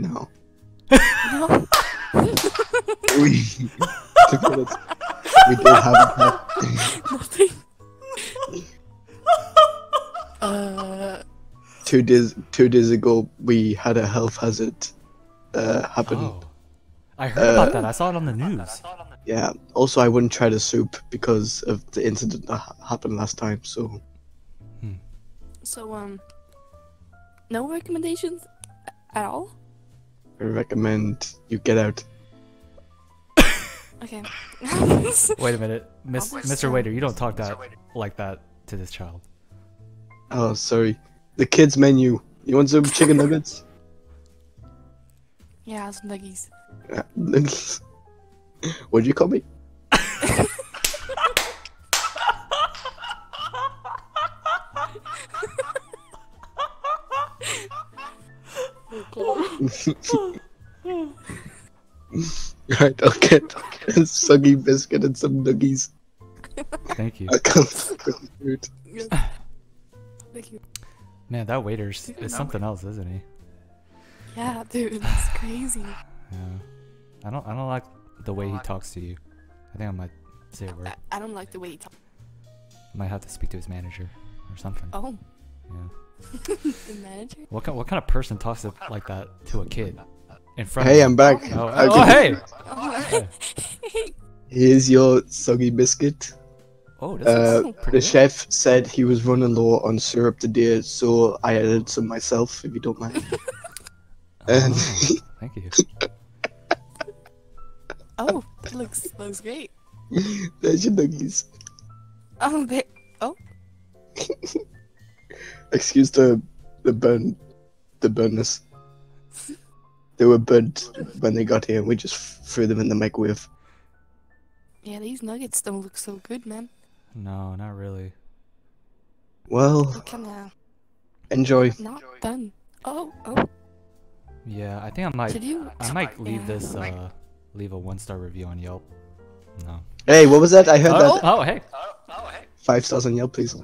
No. No. We, to be we did have Nothing. uh. two days two days ago we had a health hazard uh happen. Oh. I heard about Uh, that. I saw it on the news. Yeah. Also, I wouldn't try the soup because of the incident that happened last time. So Hmm. So um. No recommendations at all. I recommend you get out. Okay. Wait a minute, Miss, Mr. Waiter, you don't talk that like that to this child. Oh, sorry. The kids menu. You want some chicken nuggets? yeah, some nuggies. Uh, What'd you call me? Right, I'll get a soggy biscuit and some nuggies. Thank you. I can't food. Thank you. Man, that waiter's is something else, isn't he? Yeah, dude, that's crazy. Yeah. I don't I don't like the way he talks to you. I think I might say a word. I, I don't like the way you talk. Might have to speak to his manager or something. Oh, Yeah. the manager. What kind what kind of person talks to- like that to a kid in front Hey, of I'm back. Oh, I oh, hey. Oh, Here's your soggy biscuit. Oh, this Uh, pretty the good. chef said he was running low on syrup today, so I added some myself, if you don't mind. And Oh, thank you. oh, it looks looks great. there's your nuggies. Oh, they, oh, Excuse the the burn, the burnness. They were burnt when they got here, we just threw them in the microwave. yeah, these nuggets don't look so good, man. No, not really. Well, kinda enjoy. not done. Oh, oh, Yeah, I think I might did you? I might leave Yeah. this uh leave a one star review on Yelp. No. Hey, what was that? I heard Oh, that. oh, hey. Five stars on Yelp, please.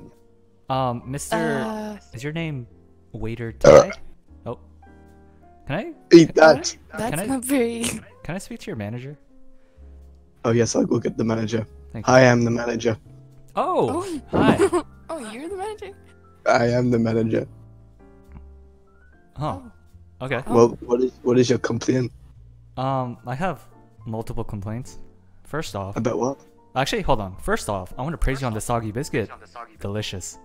Um, Mr. Uh, Is your name Waiter Ty? Oh. Can I Eat that. that's I- not very. can I speak to your manager? Oh yes, I'll go get the manager. Thank you. I am the manager. Oh, Oh, hi. oh, you're the manager. I am the manager. Oh, okay. Oh. Well, what is what is your complaint Um, I have multiple complaints. First off, about what? actually, hold on. First off, I want to praise you on the soggy biscuit. Delicious.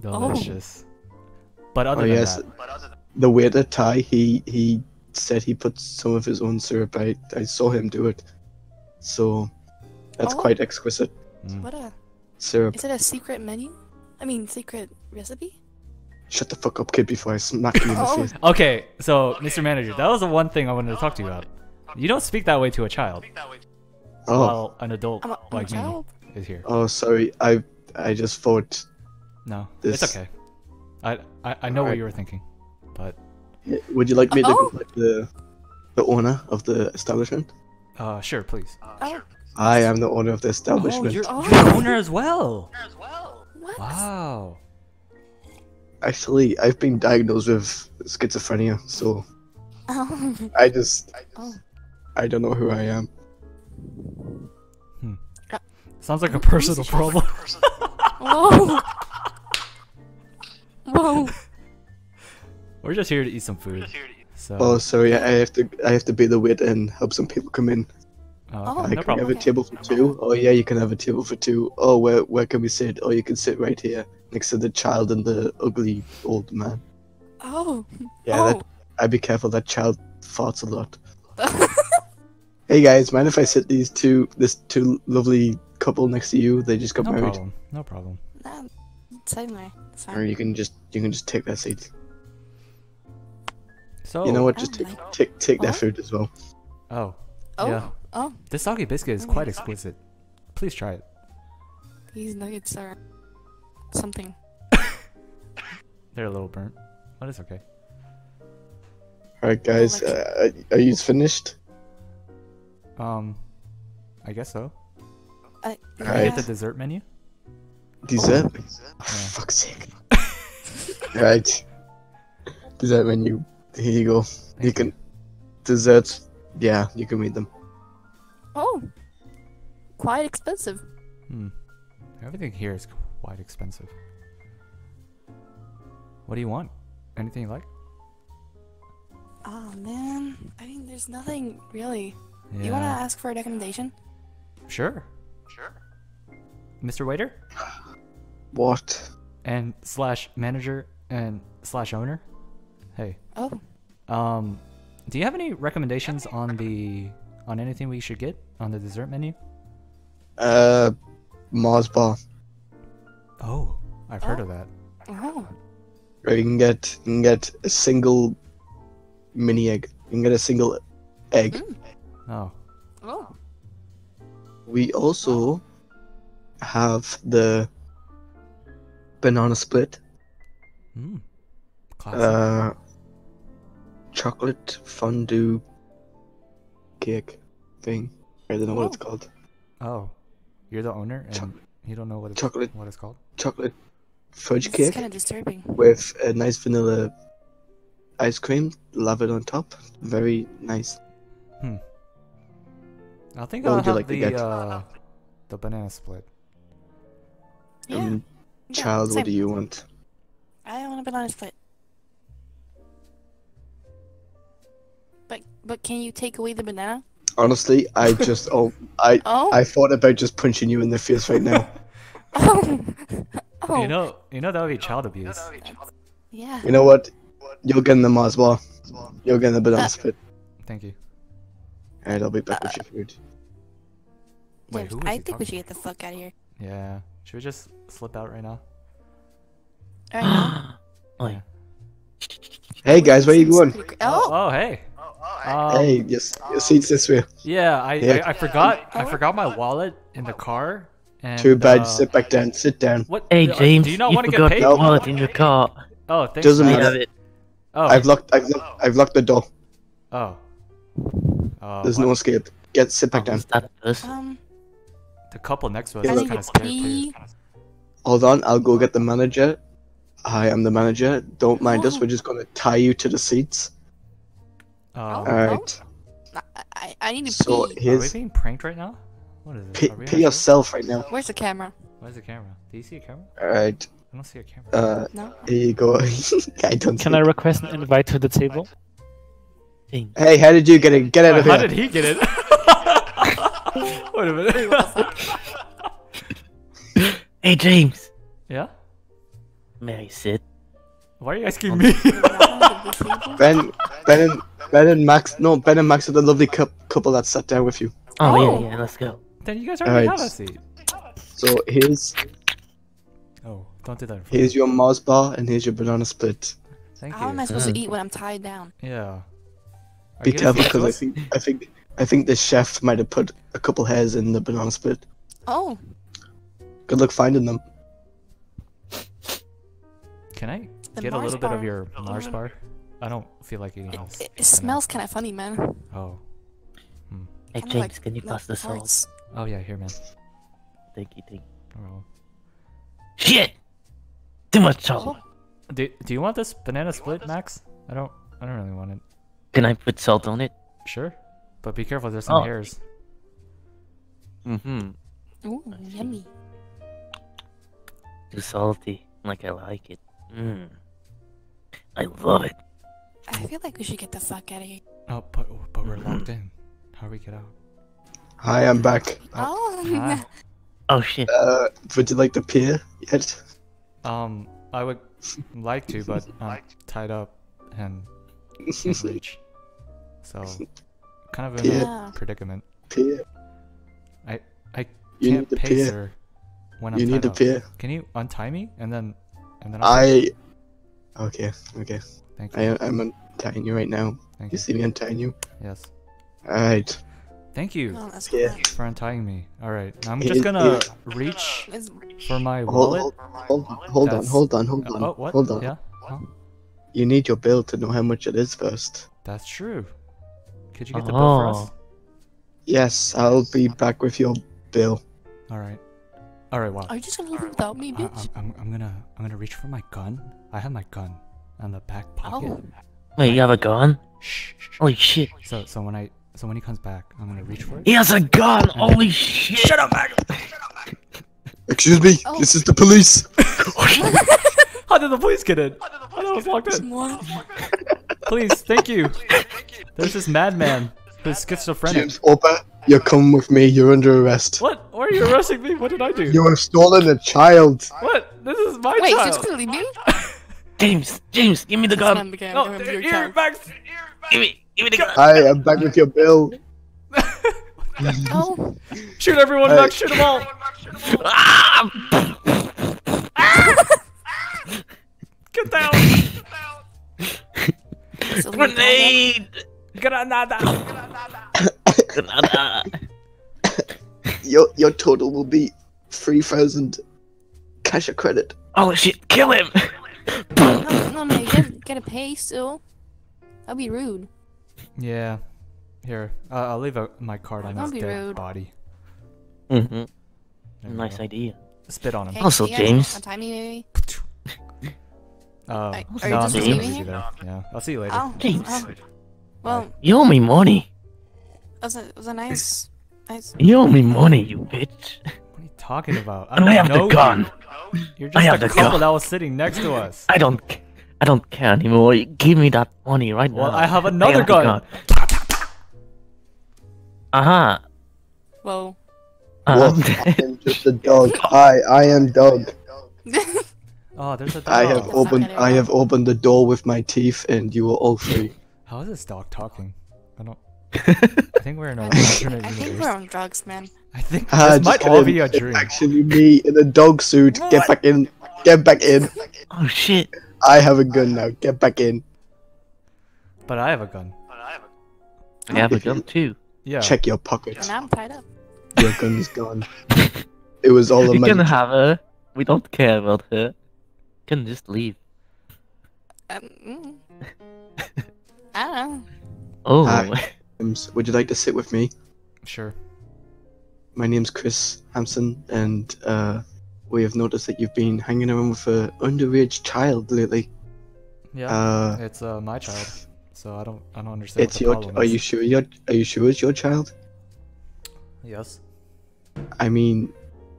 Delicious. But other Oh than yes, that, the waiter Ty. He he said he put some of his own syrup. I I saw him do it. So that's Oh. quite exquisite mm, What a? syrup. Is it a secret menu? I mean, secret recipe? Shut the fuck up, kid, before I smack you in the Oh. face. Okay, so Mr. Manager, that was the one thing I wanted to talk to you about. You don't speak that way to a child, Oh, while an adult I'm a, I'm like a me is here. oh, sorry. I I just thought. No, This- it's okay. I I, I know what Alright. you were thinking, but Would you like me to Oh. contact the the owner of the establishment? uh, sure, please. Oh, I am the owner of the Oh, establishment. you're, Oh. you're the owner as well. what? Wow. Actually, I've been diagnosed with schizophrenia, so Oh, I just oh. I don't know who I am. Sounds like a personal problem. Whoa. Whoa. We're just here to eat some food. So, Oh, sorry. I have to I have to be the wit and help some people come in. uh, Oh, okay, I no can problem. have a table for two. Oh yeah, you can have a table for two. Oh, where where can we sit? Oh, you can sit right here next to the child and the ugly old man. Oh. Yeah, oh. that, I'd be careful. That child farts a lot. Hey guys, mind if I sit these two this two lovely couple next to you? They just got No married. problem. No problem. Nah, same there. It's Or you can just you can just take their seats. So, you know what? Just take like- take, take their What? food as well. Oh, Oh. yeah. Oh. This soggy biscuit is Oh, quite yes. exquisite. Please try it. These nuggets are something. They're a little burnt, but it's okay. All right, guys, uh, are you finished? Um, I guess so. I, Can I Alright. get the dessert menu? Dessert? Oh, for fuck's sake. right. Dessert menu. Here you go. You Thank can desserts, yeah, you can read them. Oh, quite expensive. Hmm. Everything here is quite expensive. What do you want? Anything you like? Oh man, I mean, there's nothing really. Yeah. You wanna ask for a recommendation? Sure. Sure. Mr. Waiter What? and slash manager and slash owner. Hey. Oh, Um, do you have any recommendations on the on anything we should get on the dessert menu? Uh, Mars bar. Oh, I've heard Oh. of that. oh, Or you can get you can get a single mini egg. You can get a single egg. Mm. Oh, oh. We also have the banana split, hmm. Classic. uh, chocolate fondue cake thing. I don't know what it's called. oh, you're the owner and Choc- you don't know what it's chocolate what it's called. chocolate fudge This is cake kind of disturbing. with a nice vanilla ice cream, lathered on top. Very nice. Hmm. I think What I'll would you have like to the get? uh the banana split. Yeah. Um, yeah, what do you want? I want a banana split. But but can you take away the banana? Honestly, I just oh I Oh. I thought about just punching you in the face right now. oh. oh. You know, you know that would be child abuse. Yeah. You know what? You're getting the Mars bar. You're getting the banana Uh, split. Thank you. Alright, I'll be back with your food. Wait, James, who was I he think we should get the fuck out of here. Yeah. Should we just slip out right now? All right. now. Oi. Hey guys, where you going? Oh. Oh, hey. Um, Hey, yes, your seat's this way. Yeah, I, Yeah. I I forgot I forgot my wallet in the car. And, Too bad. uh, Sit back down. Sit down. What? Hey uh, James, do you not want to get forgot paid? your wallet in your car. Oh, thanks. Doesn't I man. matter. have it. Oh. I've locked. I've locked. I've locked the door. Oh. Uh, There's what- no escape. Get sit back down. What's that first? Um. The couple next to us is kind of scared too. Hold on. I'll go get the manager. Hi, I'm the manager. Don't mind us. Oh. We're just gonna tie you to the seats. Oh. All right. I, I, I need to So pee. Are we being pranked right now? What is it? pay, Are we pay actually- yourself right now. Where's the camera? Where's the camera? Do you see a camera? All right. I don't see a camera. Uh, No. here you go. I don't. Can I request an invite to the table? James. Hey, how did you get it? Get out Wait, of how here. did he get it? Wait a minute. Hey James. yeah? May I sit? Why are you asking me? Ben, Ben and Ben and Max. No, Ben and Max are the lovely cou- couple that sat down with you. Oh, Oh. yeah, yeah, let's go. then you guys already Alright. have a seat. So here's Oh, don't do that. in here's your Mars bar and here's your banana split. Thank How am I you. supposed to Mm. eat when I'm tied down? Yeah. Are Be careful because I think I think I think the chef might have put a couple hairs in the banana split. Oh. Good luck finding them. Can I The get a Mars little bit of your Mars bar? I don't feel like eating It, this. it, it smells kind of funny, man. Oh. Hey Kinda James, like can you the pass the salt? Oh yeah, here, man. Thank you, thank you. Oh. Shit! Too much salt. Do, do you want this banana split, Max? I don't. I don't really want it. Can I put salt on it? Sure, but be careful. There's some Oh. hairs. Mm-hmm. Ooh, yummy. Too salty, like I like it. Mmm. I love it. I feel like we should get the fuck out of here. Oh, but but we're locked in. How do we get out? Hi, I'm back. Oh, Hi. Oh shit. Uh, would you like to peer yet? Um, I would like to, but I'm tied up and can't reach. So, kind of in Yeah. a predicament. Peer. I I You can't need to pace peer. her when I'm You need tied to up. peer. Can you untie me and then and then I'll I. Okay, okay. thank you. I, I'm untying you right now. Thank You you. see me untying you? Yes. Alright. Thank you Oh, that's Yeah. cool. for untying me. All right. I'm just gonna here. reach for my Hold, wallet. hold, hold, hold on, hold on, hold Uh, on. oh, what? Hold on. Yeah. Huh? You need your bill to know how much it is first. That's true. Could you get the bill for us? Oh. Yes, I'll be back with your bill. All right. All right. Wow. Are you just gonna leave it without me, I, bitch? I'm, I'm, I'm gonna I'm gonna reach for my gun. I have my gun on the back pocket. Oh. Wait, you have a gun? Shh, shh, shh. Holy shit. So so when I so when he comes back, I'm gonna reach for it. He has a gun! Holy shit! Shut up, Mac! Excuse me, Oh. this is the police. How did the police get in? I thought I was locked in. Please, thank you. There's this madman who's schizophrenic. James Oppa, you're coming with me. You're under arrest. What? Why are you arresting me? What did I do? You have stolen a child. What? This is my Wait, child. it's clearly me. James, James, give me the gun! Stand again, No, give him your here. Max. Give me, give me the gun! Hi, I'm back with your bill. Oh, Shoot everyone, Hey. Max. Shoot them all. Get down. it's a little Grenade! Granada. Granada! Your your total will be three thousand cash or credit. Oh shit, kill him! No, no, no, you gotta, gotta pay still. That'd be rude. Yeah. Here, uh, I'll leave a, my card on Don't his dead rude. body. mm-hmm. Nice go. idea. Spit on him. Okay, Also, James. want time me, maybe? Uh, Are- no, are you I'm just just gonna leaving leave you here? there. Yeah, I'll see you later. Oh, James. oh. Well, You owe me money! it was a, it was a nice, nice. You owe me money, you bitch! What are you talking about? I And don't I have know the gun! you. You're I just have a the couple gun. that was sitting next to us. I don't c- I don't care anymore. Give me that money right Well, now. I have another have the gun. Aha! Uh-huh. What? I am just a dog. I I am dog. Oh, there's a dog. I have That's opened I have opened the door with my teeth, and you are all free. How is this dog talking? I don't. I think we're in an I think, alternate I think we're on drugs, man. I think Ah, this just might all be a dream. Actually, me in a dog suit. Get back in. Get back in. oh shit! I have a gun now. Get back in. But I have a gun. I have a gun too. Yeah. Check your And pockets. I'm tied up. Your gun's gone. It was all a You can have her. We don't care about her. You can just leave. Um, mm. I don't know. Oh, Hi. Would you like to sit with me? Sure. My name's Chris Hampson, and uh, we have noticed that you've been hanging around with an underage child lately. Yeah. Uh, it's uh my child. So I don't I don't understand. it's what the your. problem Are is. you sure? Your, are you sure it's your child? Yes. I mean,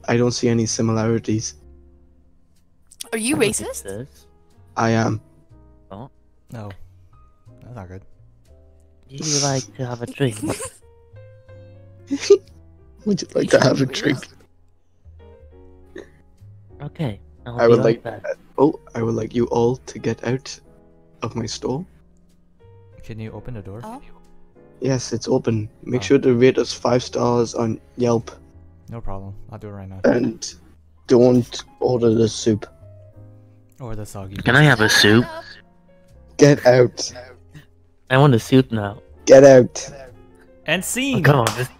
I don't see any similarities. Are you That's what it racist? I am. Oh. No. That's not good. Do you like to have a drink? Would you like to have a drink? Okay. I'll I would right like. back. Oh, I would like you all to get out of my store. Can you open the door? Oh. Yes, it's open. Make Oh. sure to rate us five stars on Yelp, No problem. I'll do it right now. and don't order the soup. Or the soggy. Can I have a soup? Get out. I want a soup now. Get out. And Oh, come on, just